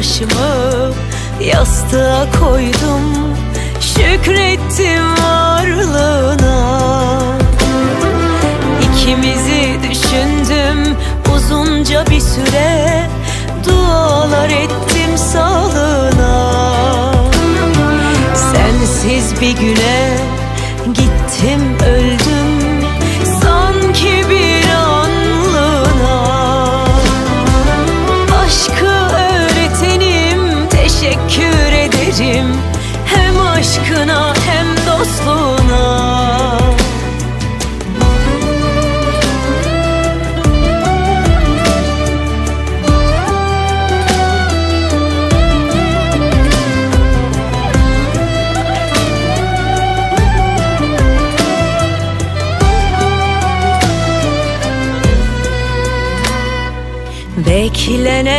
başımı yastığa koydum. Şükrettim varlığına. İkimizi düşündüm uzunca bir süre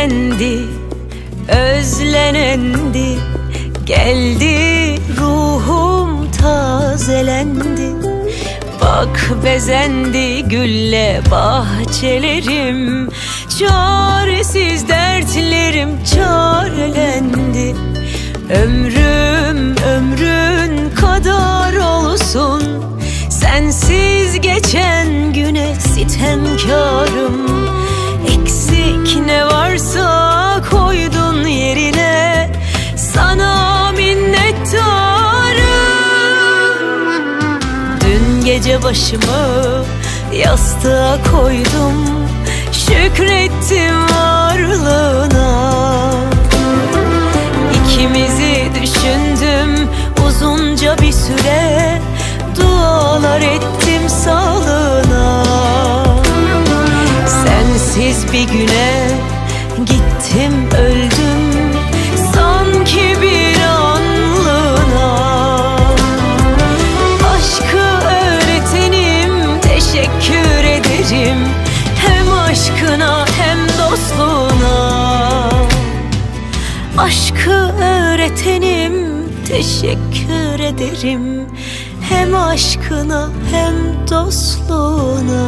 Beklenendi, özlenendi. Geldi ruhum tazelendi. Bak bezendi gülle bahçelerim. Çaresiz dertlerim çarelendi. Ömrüm ömrün kadar olsun. Sensiz geçen güne sitemkarım ne varsa koydun yerine. Sana minnettarım. Dün gece başımı yastığa koydum. Şükrettim varlığına. İkimizi düşündüm uzunca bir süre. Dualar ettim sağlığına. Sensiz bir güne teşekkür ederim. Hem aşkına hem dostluğuna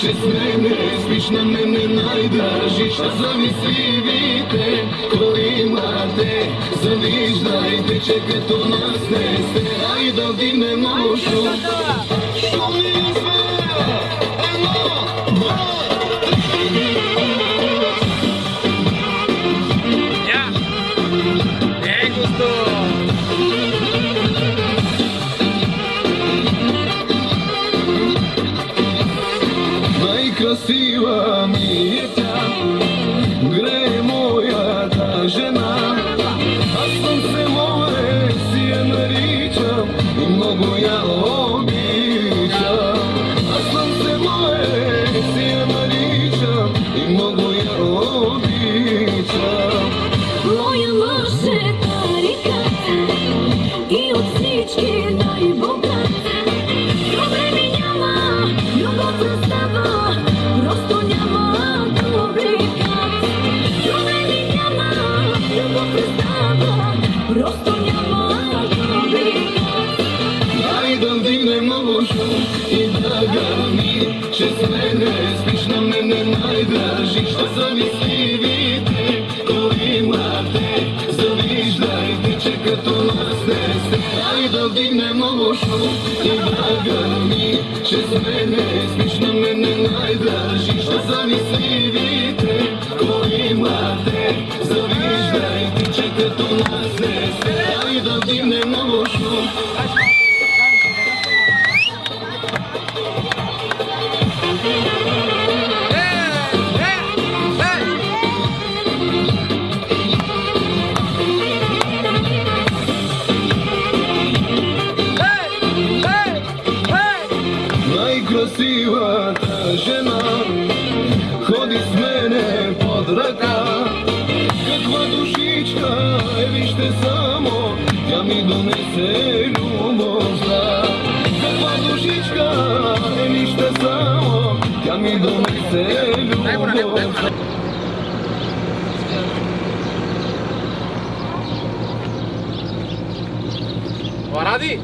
Чесними, смішними не найдажі, а завісі віти, коли мати, завіждайте, чеки то нас нести, а й довгі не можу. Стай до вдігнемо вошу і дагамі, чи з мене смішно мене найдажі, що замісні вітри, коли мати, завіждай, чи ти до нас не стай до вдігнемо вошу. Варади!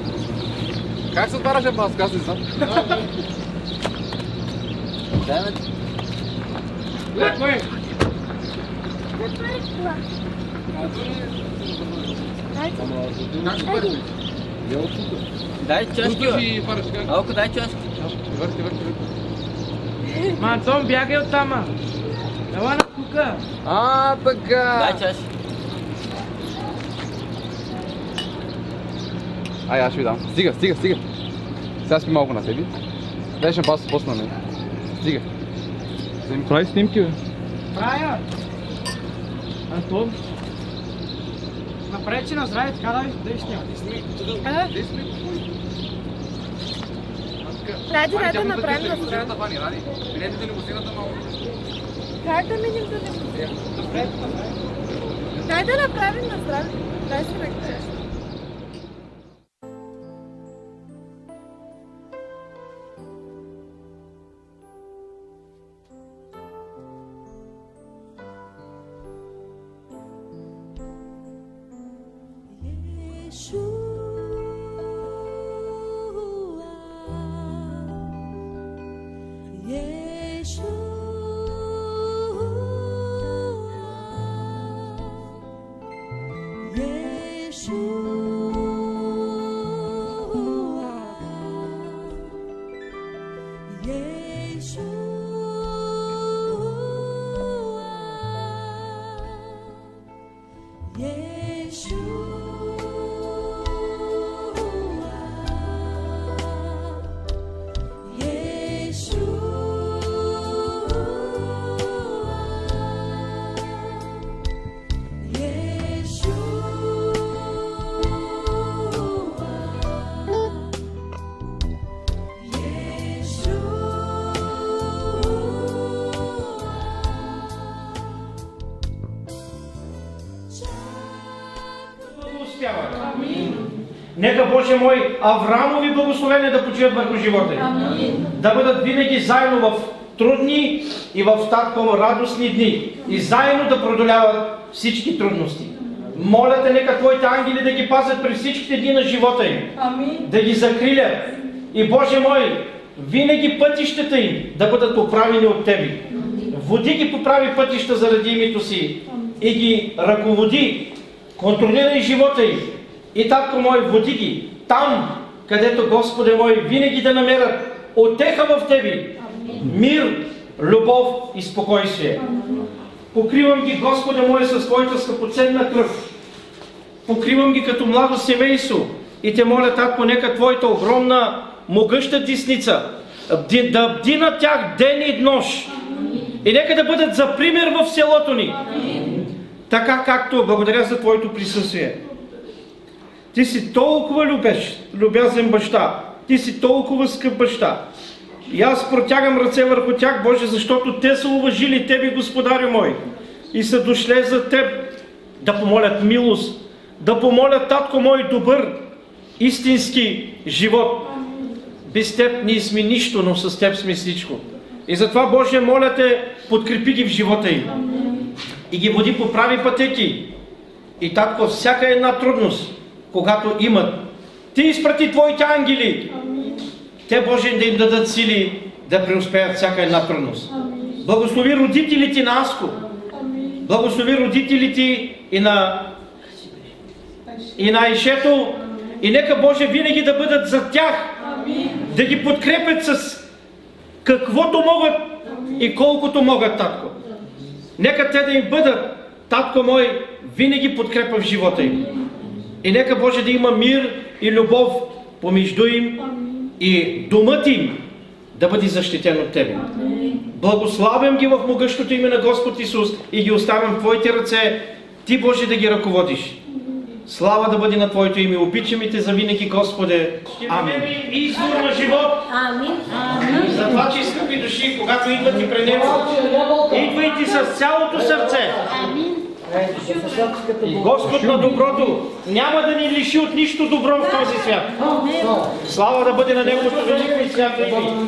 Как се отваряше пас? Аз не знам. Леко е! Отваряше? Дай чашки? Алко, дай чашки. Върти, върти, върти. Мантон, бягай от тама. Ела на тука. А, така! Дай. Ай, аз ще ви дам. Стига, стига, стига. Сега спи малко на себе. Дай пас после на мен. Стига. Прави снимки, бе. Правя. Антон. Направи, че на здраве, така да да снимам. Ради, ради да направим на здраве. Вани, ради. Минете лимузината малко. Как да минем до него? Дай да направим на здраве. Дай си ръка. успяват. Боже мой, Аврамови благословения да почиват върху живота им. Да бъдат винаги заедно в трудни и в татко радостни дни. И заедно да продоляват всички трудности. Моля те, нека Твоите ангели да ги пазят при всичките дни на живота им. Да ги закрилят. И Боже мой, винаги пътищата им да бъдат оправени от Тебе. Води ги по прави пътища заради името си и ги ръководи, контролирай живота им. И татко мой, води ги там, където Господе мой винаги да намерят отеха в Тебе, мир, любов и спокойствие. Покривам ги, Господе мой, със Твоята скъпоценна кръв. Покривам ги като младо семейство и те моля, Татко, нека Твоята огромна, могъща десница да бди на тях ден и нощ. И нека да бъдат за пример в селото ни. Така както, благодаря за Твоето присъствие. Ти си толкова любеш, любязен баща. Ти си толкова скъп баща. И аз протягам ръце върху тях, Боже, защото те са уважили Тебе, Господарю мой. И са дошле за Теб да помолят милост, да помолят, Татко мой, добър, истински живот. Без Теб ние сме нищо, но с Теб сме всичко. И затова, Боже, моля Те, подкрепи ги в живота им. И ги води по прави пътеки. И татко, всяка една трудност, когато имат, Ти изпрати Твоите ангели. Те, Боже, да им дадат сили да преуспеят всяка една трудност. Благослови родителите на Аско. Благослови родителите и на и на Ишето. И нека Боже винаги да бъдат за тях. Да ги подкрепят с каквото могат и колкото могат, татко. Нека те да им бъдат, татко мой, винаги подкрепа в живота им. И нека Боже да има мир и любов помежду им и думът им да бъде защитен от Тебе. Благославям ги в могъщото име на Господ Исус и ги оставям в Твоите ръце, Ти Боже да ги ръководиш. Слава да бъде на Твоето име. Обичаме Те за винаги, Господе. Амин. И избор на живот. Амин. Амин. За това, че скъпи души, когато идвате при Него, идвайте с цялото сърце. И Господ на доброто няма да ни лиши от нищо добро в този свят. Слава да бъде на Неговото велико и свято име.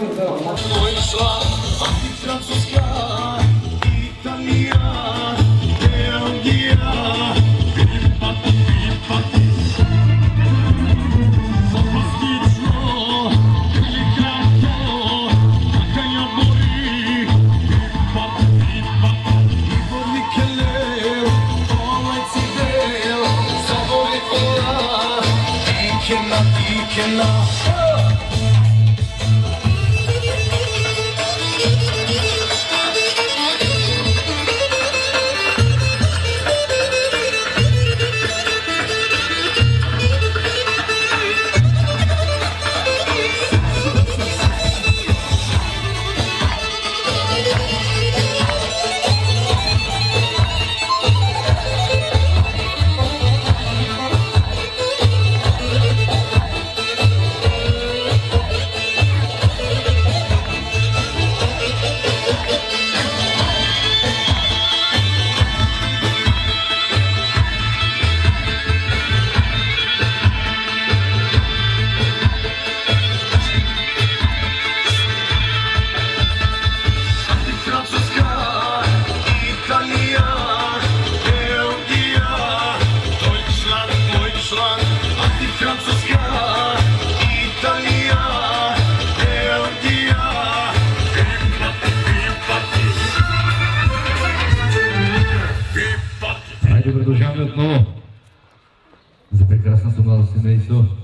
presos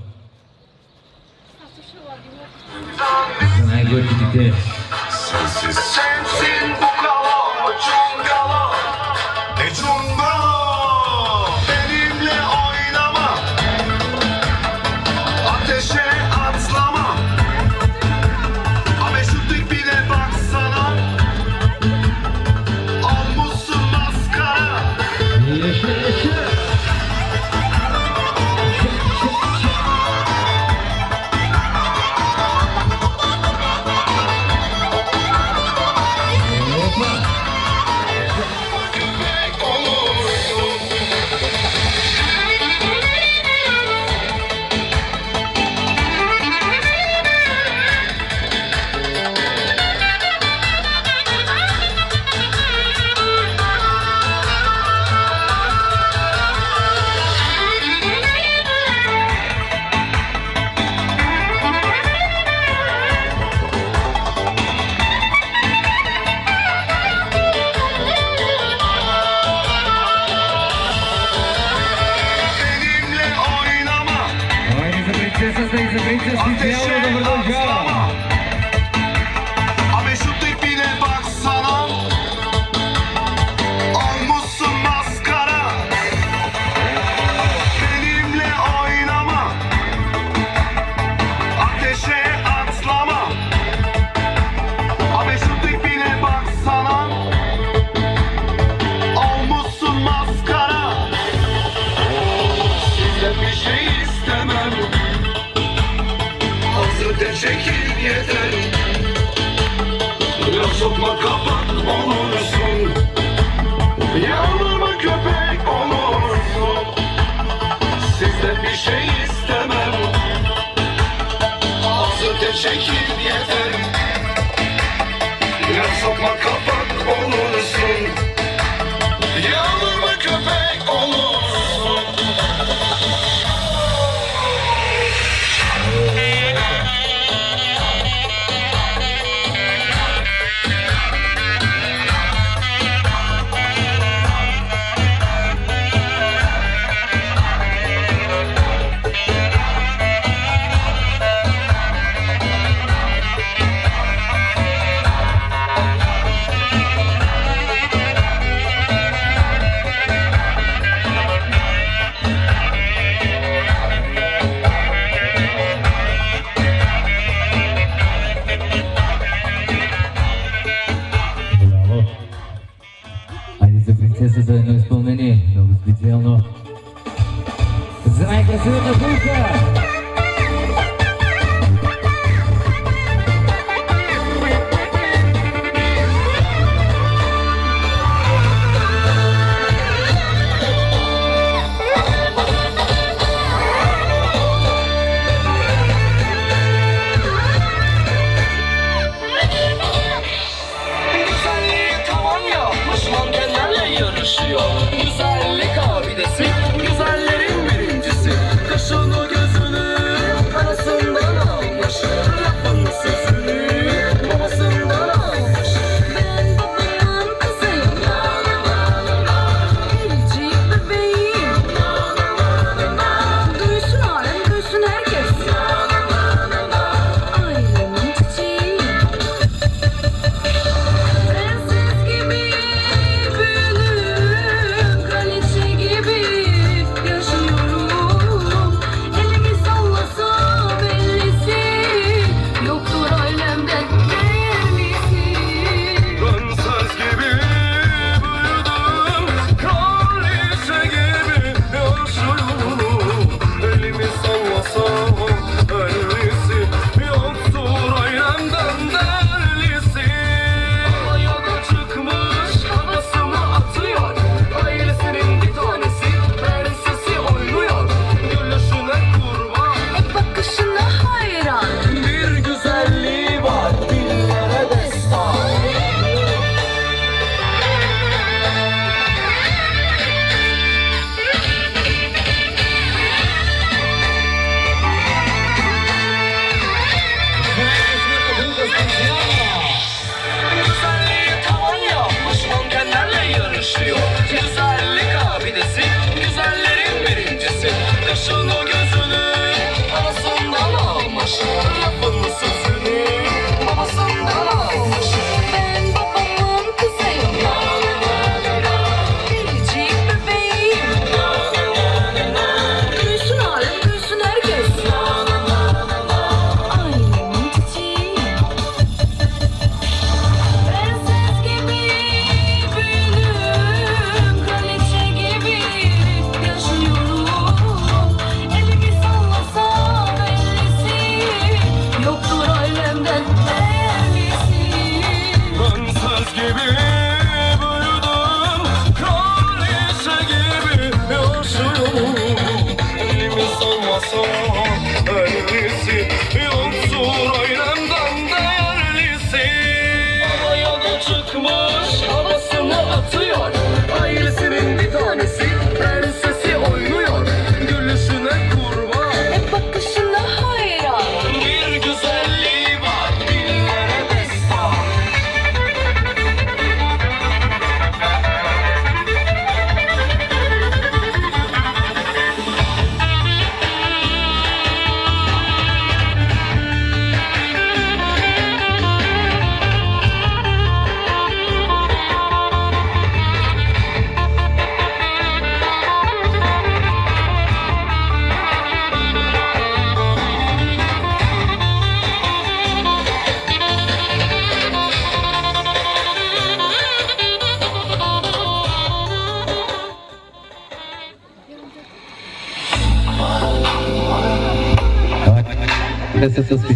This is.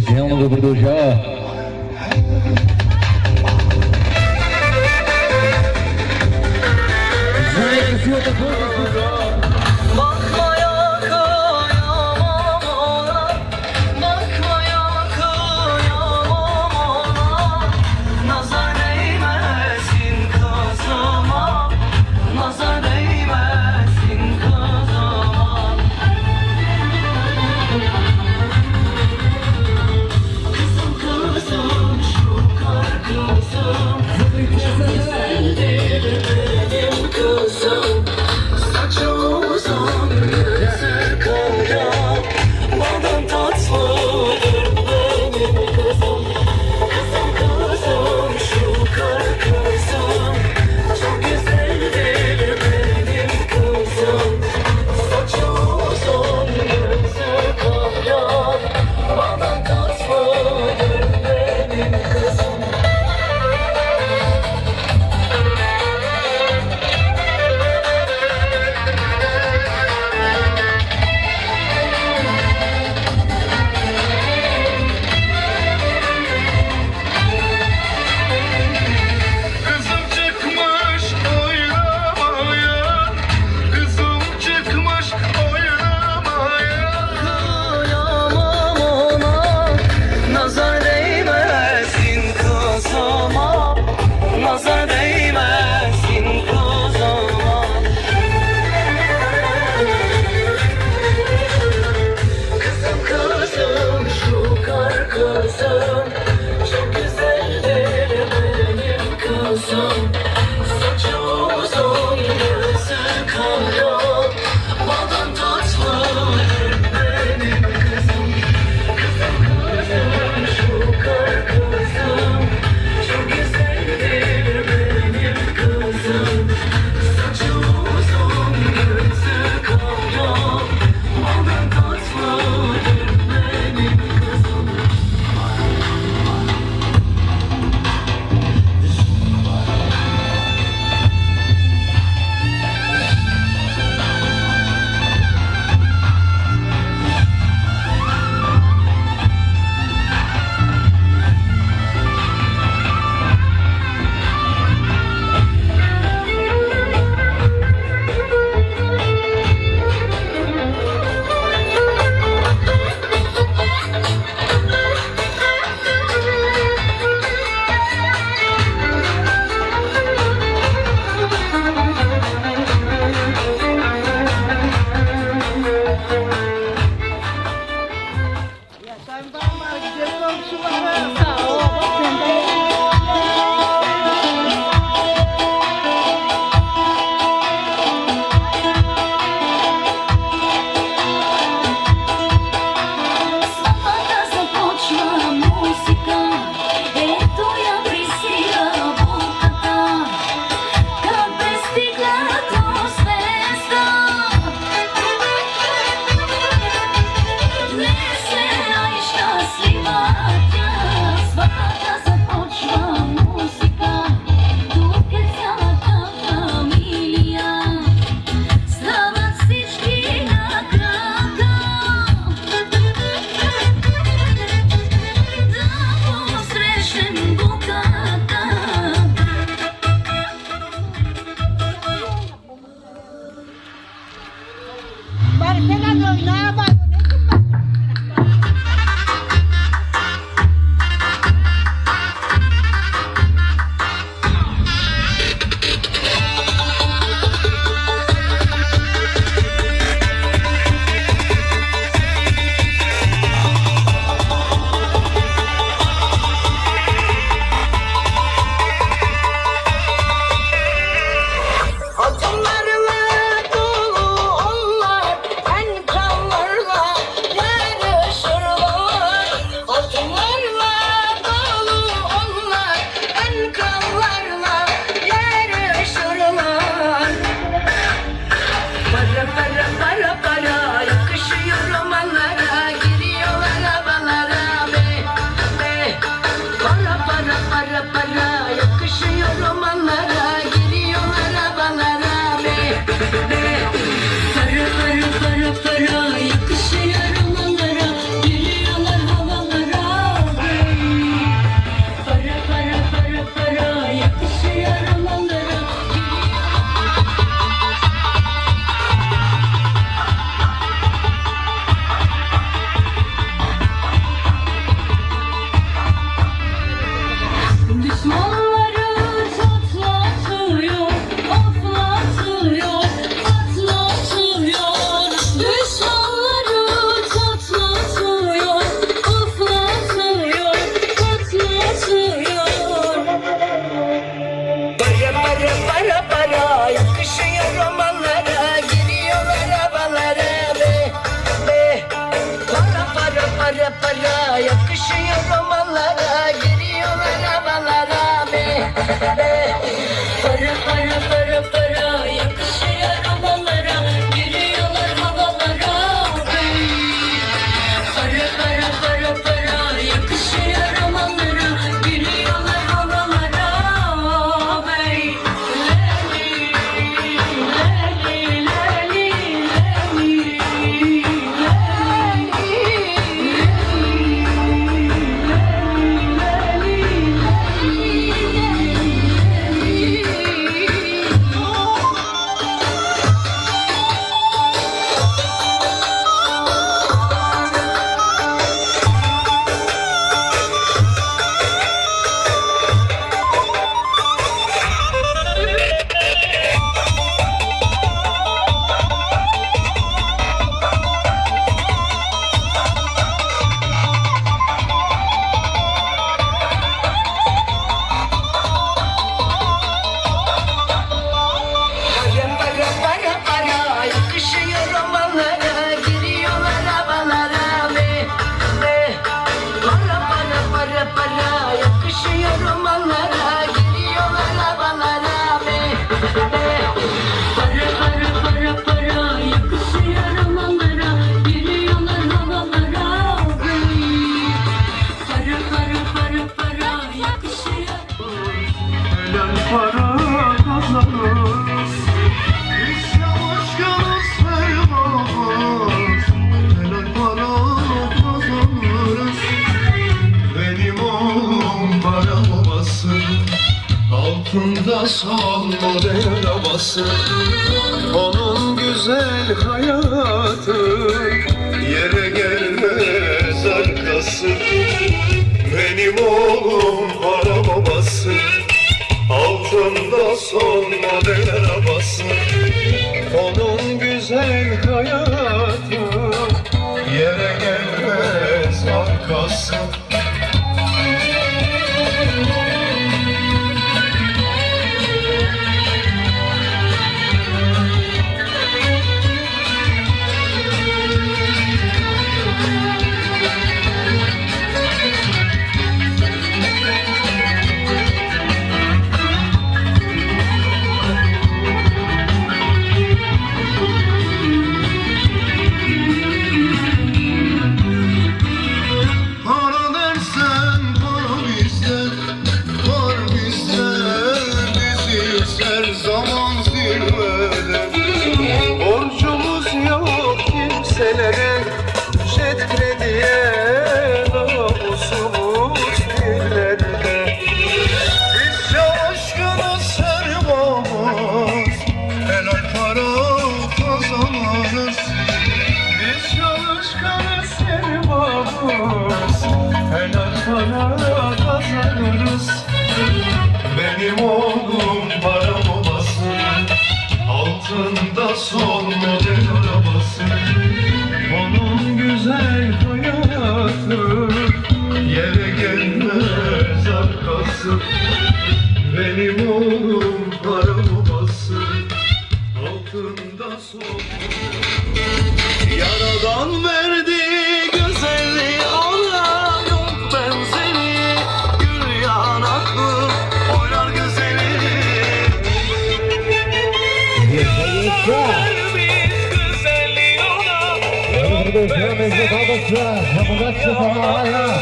Congresso Pomaraia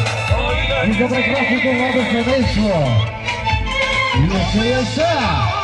i dobrokrotny powodów podejrzło. Jeszcze, jeszcze!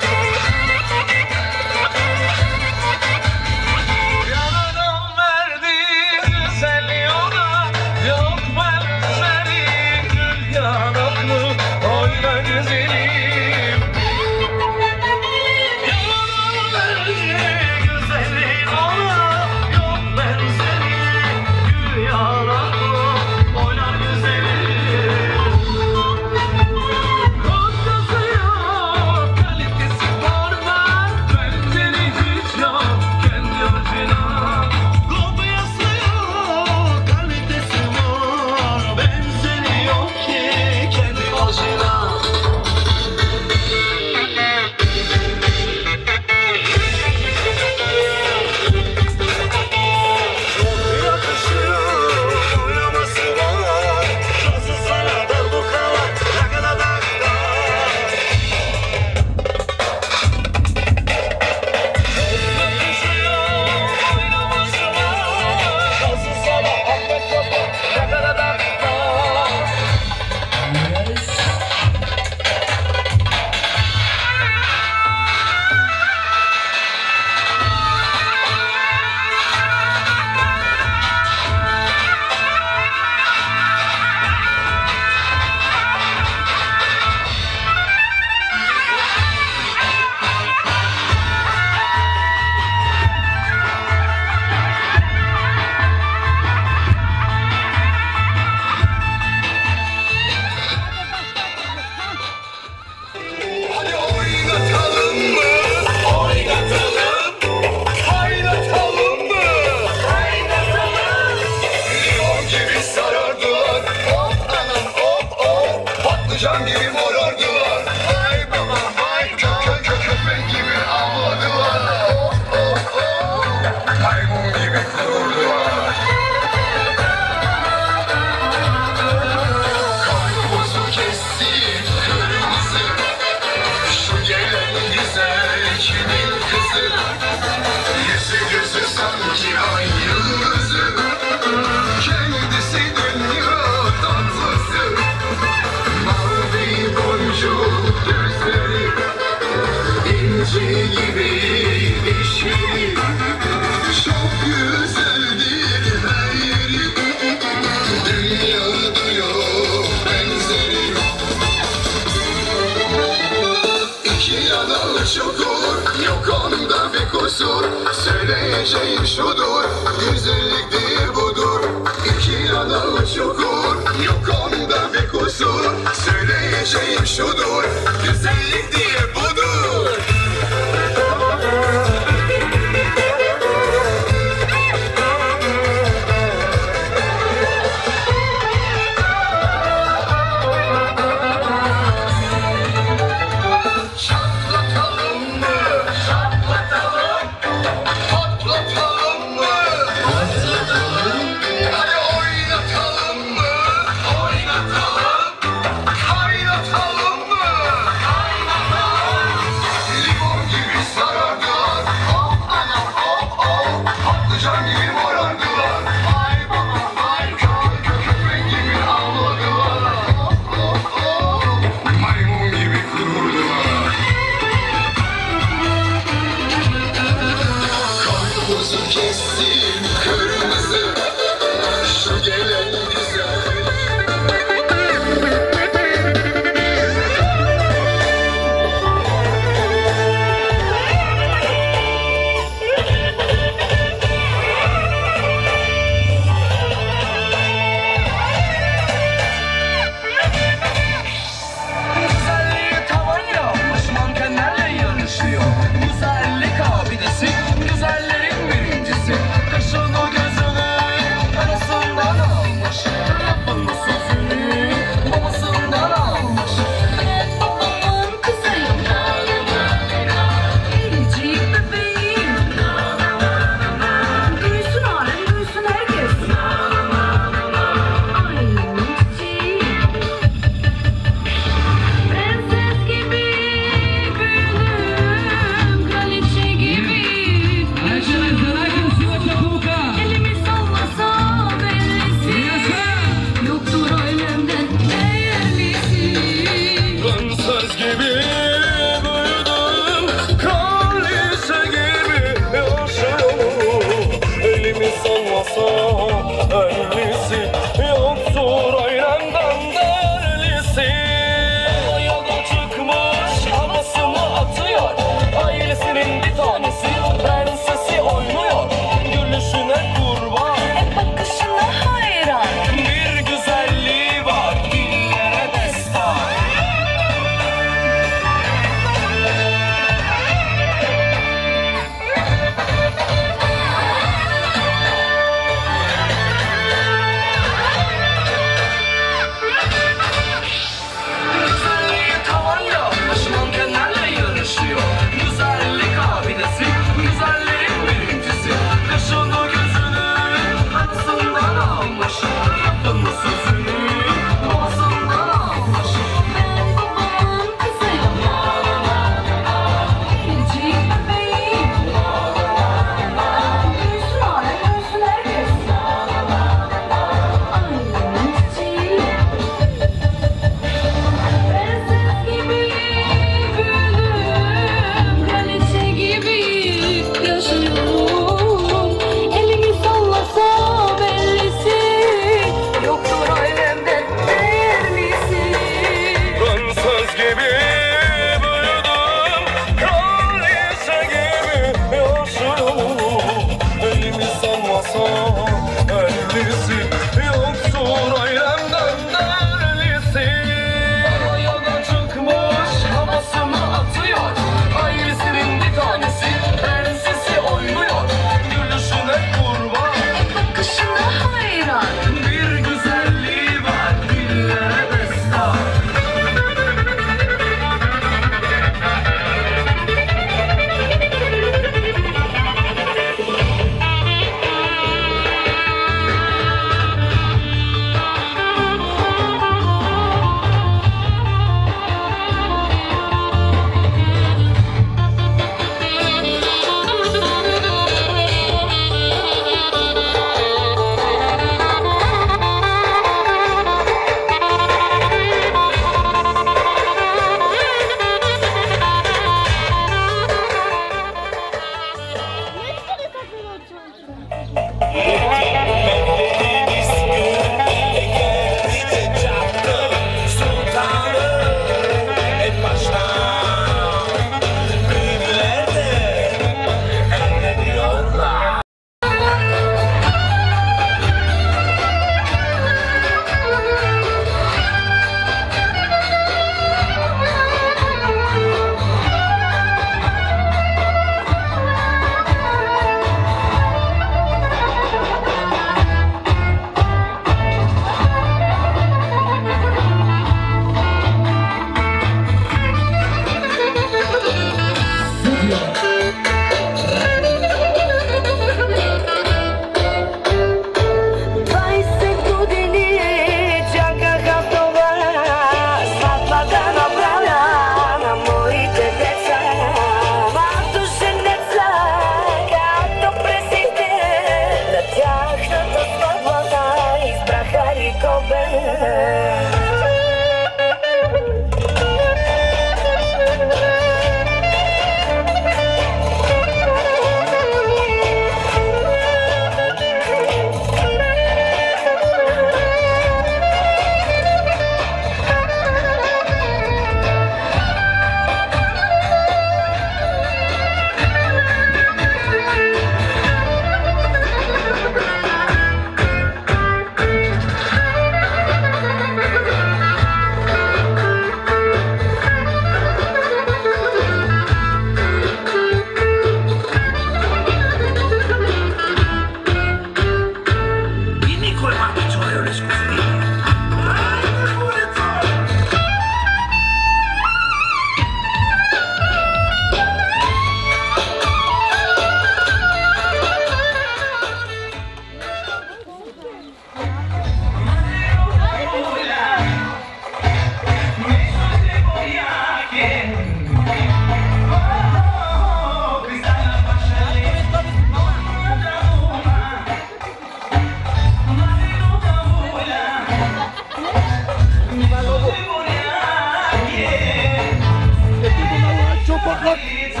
What?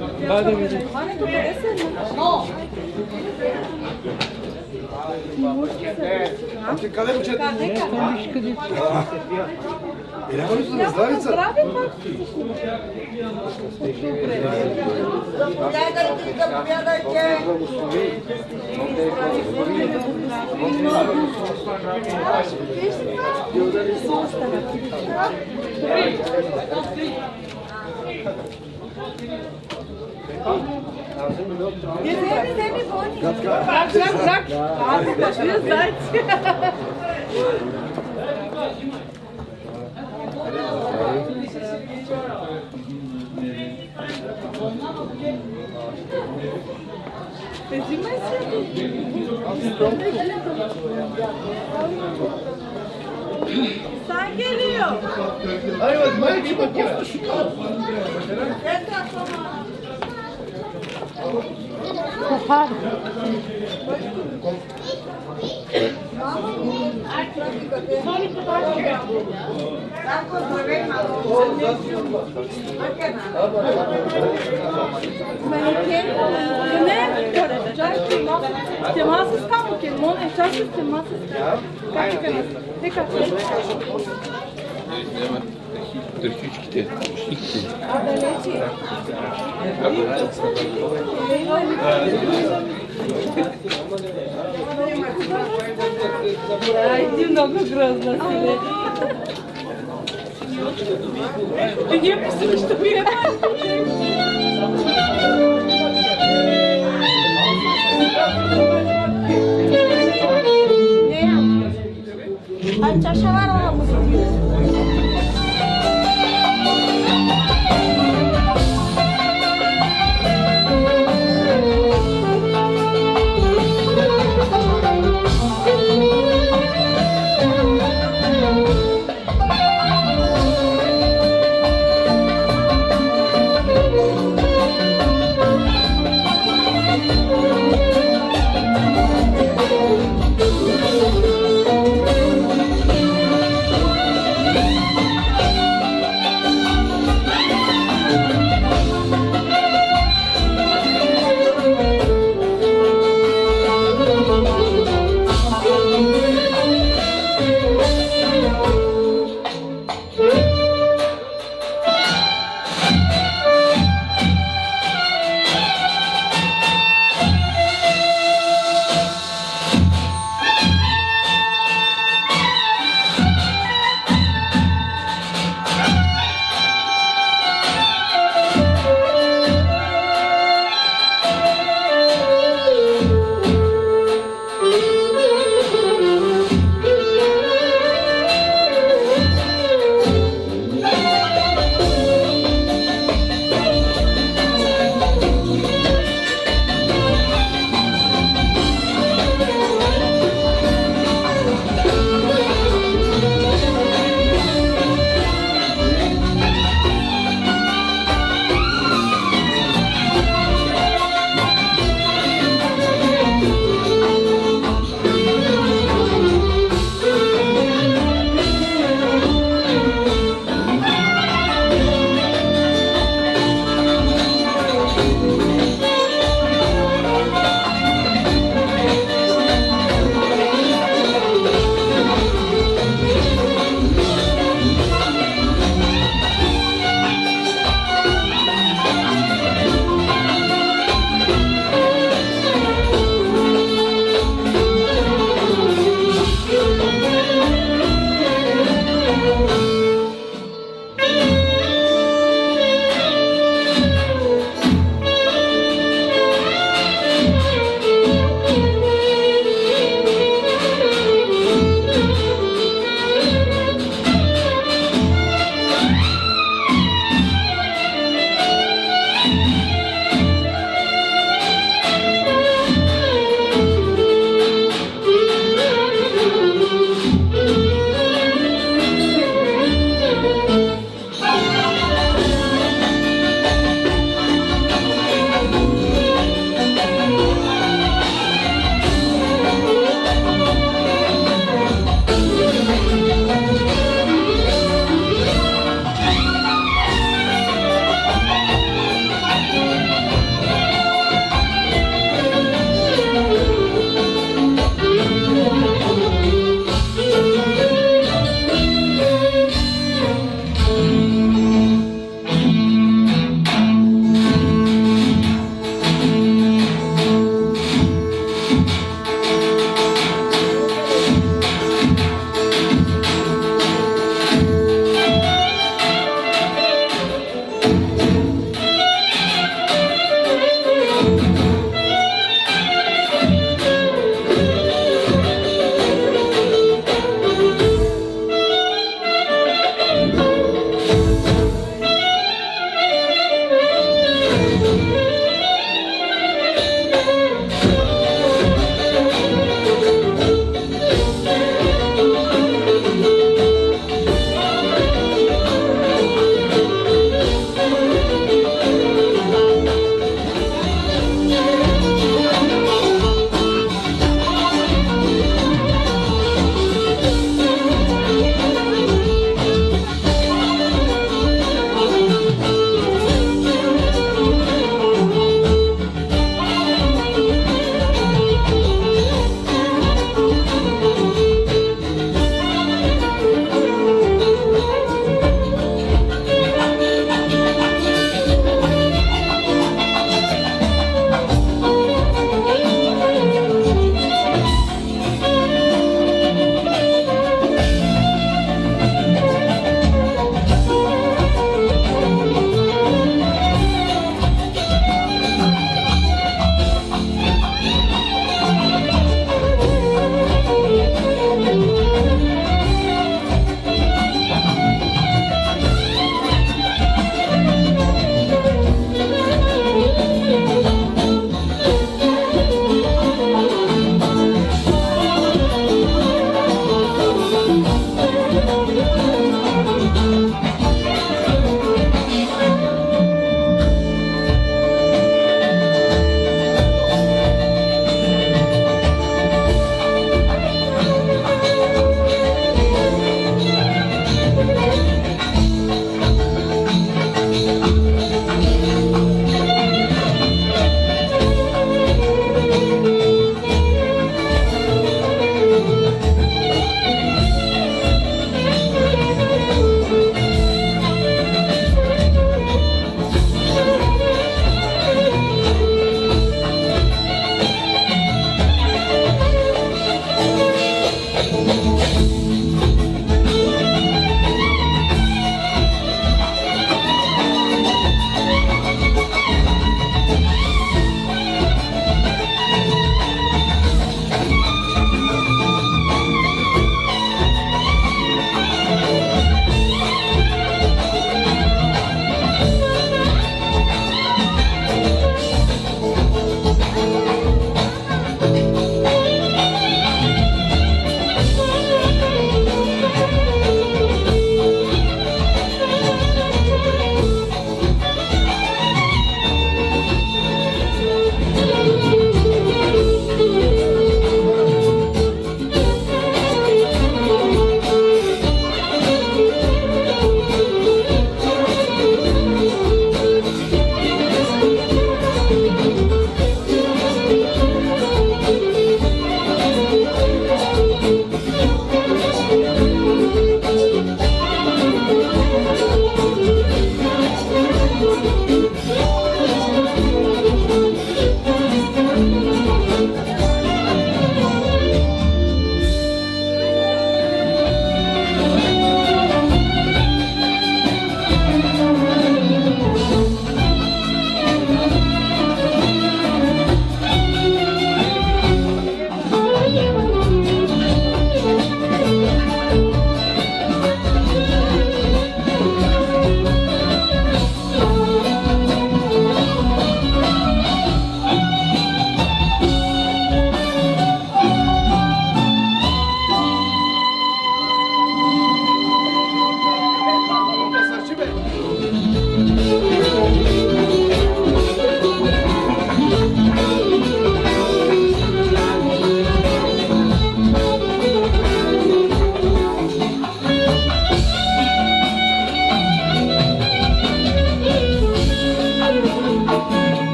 Дай да видим. Ането, къде се Ами къде го чете? Къде, къде? Е, няма ли на Няма здравица? здраве, пак. Заповядайте, заповядайте! Вземи, вземи, Wir sehen uns nämlich vorhin. Ganz klar. Zack, zack, zack. Ihr seid. Sesi Sen geliyor. Hayır, ben çıkmak yok. Gel kafama. с камък, моне, чашки, стема с камък. Как е канат? Е, как е? Търчичките, шиките. А, далече. Ай, ти много грозна си, не? И ние мислим, що ми е Anca var ama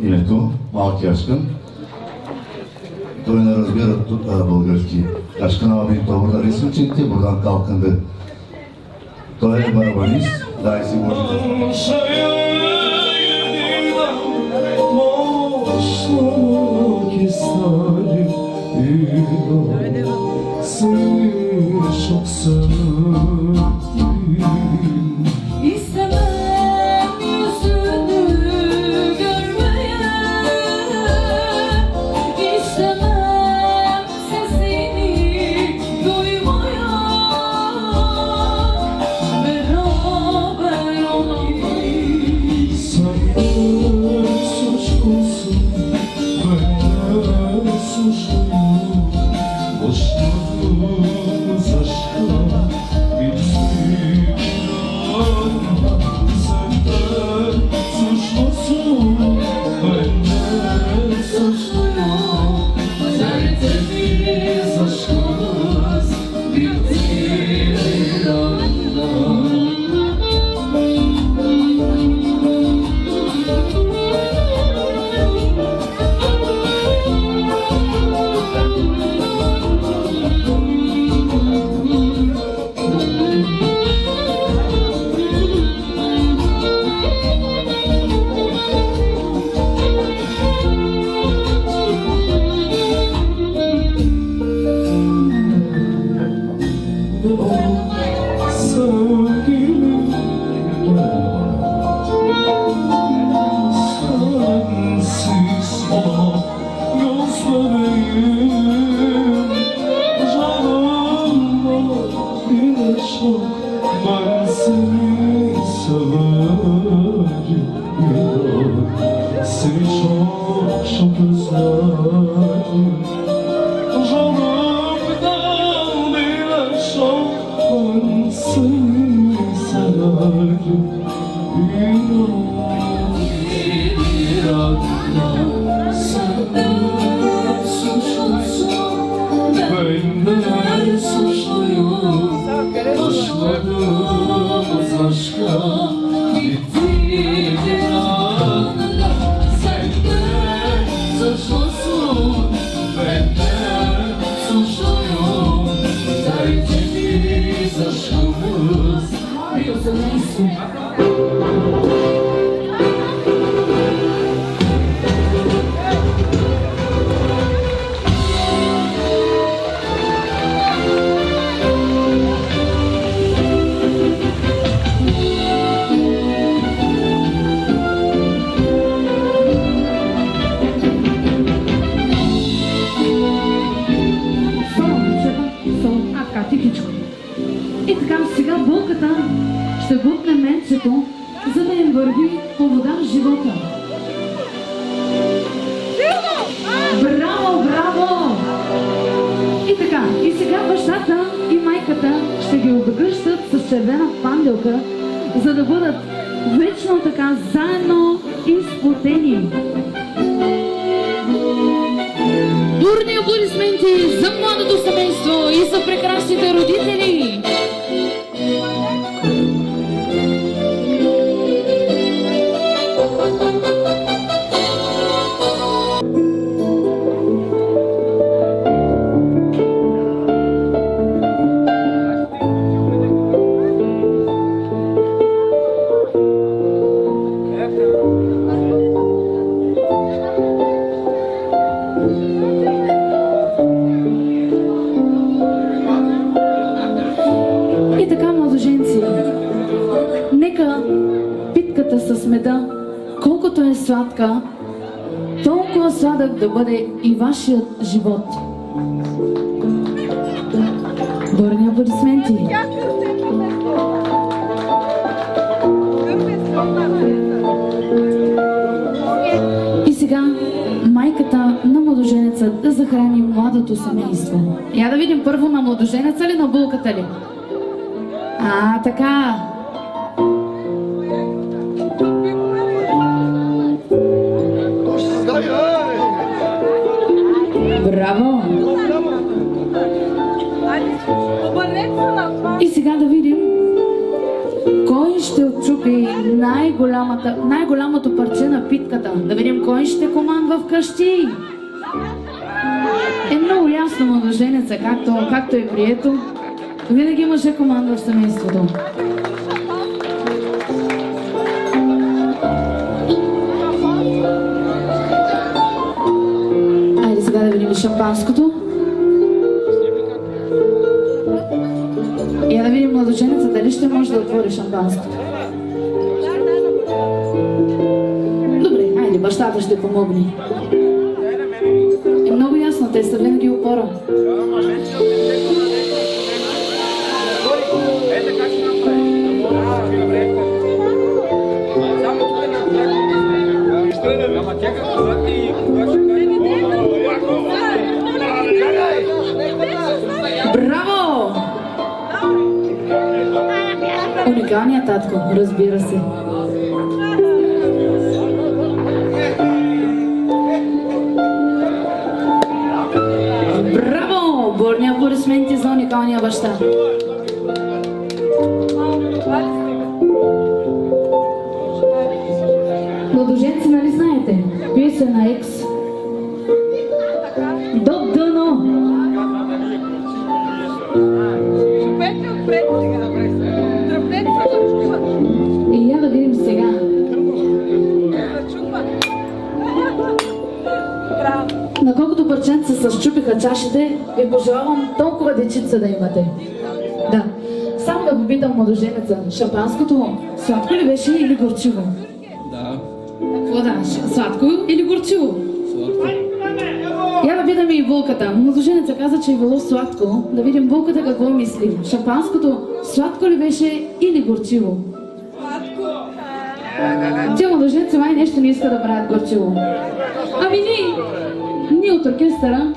или ту макияшкин Тойнар Özberов Болгарский. Ташкын абийин тобурда рисм чекти, бурдан талкынды. Тоя барабанис, дай сегодня. Seni çok sevdim да бъде и вашият живот. Горни аплодисменти! И сега майката на младоженеца да захрани младото семейство. Я да видим първо на младоженеца ли, на булката ли? А, така. Кой ще командва вкъщи. Е много ясно, младоженеца, както, както е прието. Винаги мъже командва в семейството. Айде сега да видим шампанското. Я да видим младоженеца дали ще може да отвори шампанското. Разбира се. Ви пожелавам толкова дечица да имате. Да. Само да попитам младоженеца, шампанското сладко ли беше или горчиво? Да. Какво да? Сладко или горчиво? Сладко. Я да видим и булката. Младоженеца каза, че е било сладко. Да видим булката какво мисли. Шампанското сладко ли беше или горчиво? Те младоженци май нещо не иска да правят горчиво. Ами ние, ние от оркестъра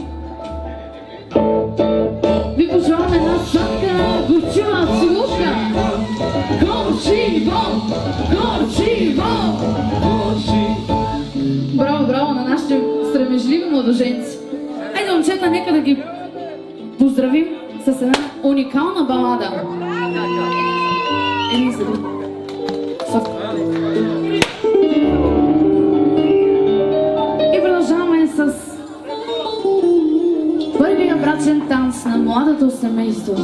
младоженци. Айде, момчета, нека да ги поздравим с една уникална балада. Елиза. Сладко. И продължаваме с първия брачен танц на младото семейство.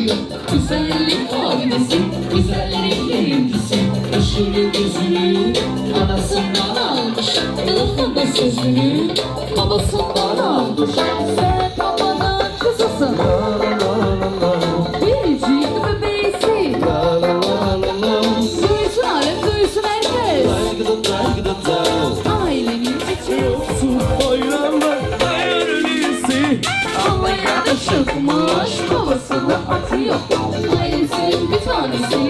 geliyor Güzellik ailesi Güzellerin birincisi Işığı gözünü Anasından almış Lafı da sözünü Babasından almış. Sen see.